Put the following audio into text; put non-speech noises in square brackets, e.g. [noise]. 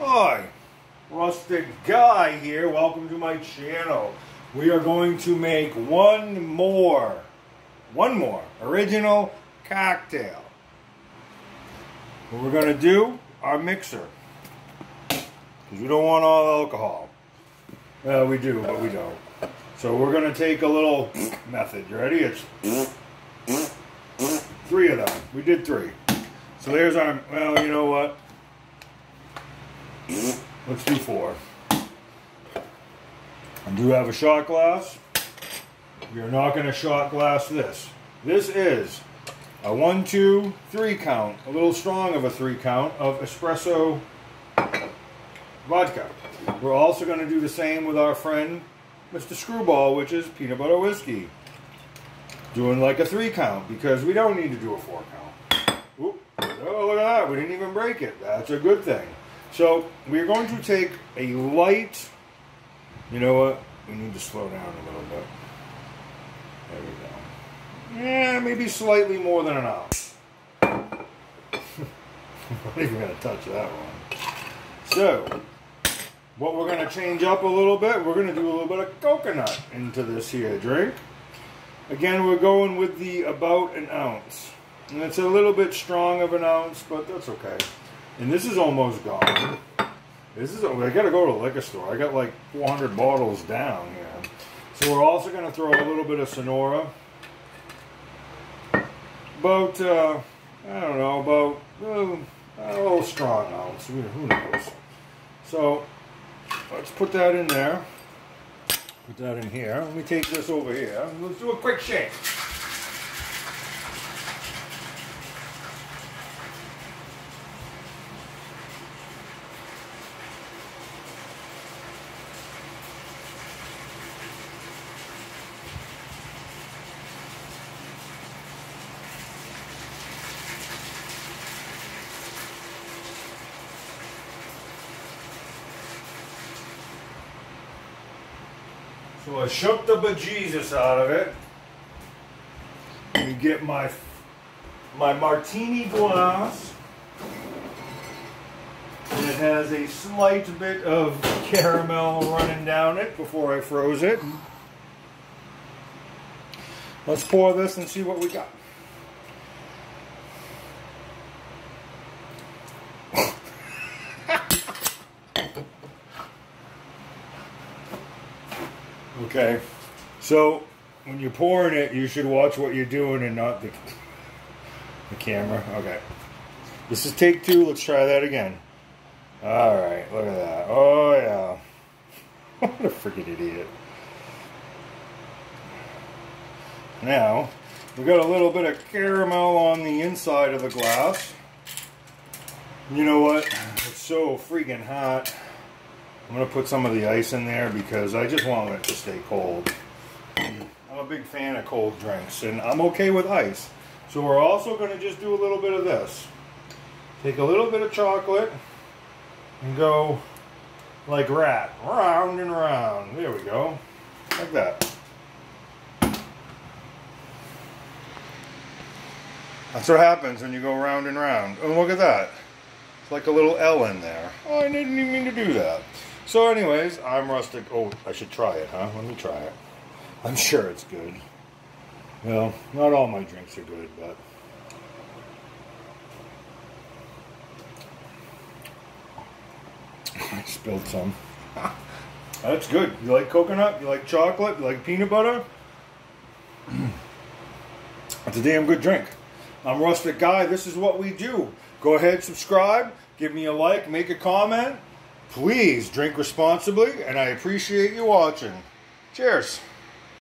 Hi, Rustick Guy here. Welcome to my channel. We are going to make one more, one more original cocktail. What we're going to do, our mixer. Because we don't want all the alcohol. Well, we do, but we don't. So we're going to take a little [sniffs] method. You ready? It's [sniffs] three of them. We did three. So there's our, well, you know what? Let's do four. I do have a shot glass. We are not going to shot glass this. This is a one, two, three count, a little strong of a three count of espresso vodka. We're also going to do the same with our friend Mr. Screwball, which is peanut butter whiskey. Doing like a three count because we don't need to do a four count. Oop. Oh, look at that. We didn't even break it. That's a good thing. So we're going to take a light, you know what? We need to slow down a little bit. There we go. Yeah, maybe slightly more than an ounce. I'm [laughs] not even going to touch that one. So, what we're going to change up a little bit, we're going to do a little bit of coconut into this here drink. Again, we're going with the about an ounce. And it's a little bit strong of an ounce, but that's okay. And this is almost gone. This is, I gotta go to the liquor store. I got like 400 bottles down here. So we're also gonna throw a little bit of Sonora. About, uh, I don't know, about uh, a little strong ounce. Who knows? So let's put that in there. Put that in here. Let me take this over here. Let's do a quick shake. So I shook the bejesus out of it. You get my my martini glass. And it has a slight bit of caramel running down it before I froze it. Let's pour this and see what we got. Okay, so when you're pouring it, you should watch what you're doing and not the, the camera. Okay, this is take two. Let's try that again. All right, look at that. Oh yeah, [laughs] what a freaking idiot. Now, we've got a little bit of caramel on the inside of the glass. You know what? It's so freaking hot. I'm going to put some of the ice in there because I just want it to stay cold. I'm a big fan of cold drinks and I'm okay with ice. So we're also going to just do a little bit of this. Take a little bit of chocolate and go like rat, round and round. There we go. Like that. That's what happens when you go round and round. Oh, look at that. It's like a little L in there. Oh, I didn't even mean to do that. So anyways, I'm Rustick. Oh, I should try it, huh? Let me try it. I'm sure it's good. Well, not all my drinks are good, but... [laughs] I spilled some. [laughs] That's good. You like coconut? You like chocolate? You like peanut butter? [clears throat] It's a damn good drink. I'm Rustick Guy. This is what we do. Go ahead, subscribe, give me a like, make a comment. Please drink responsibly, and I appreciate you watching. Cheers.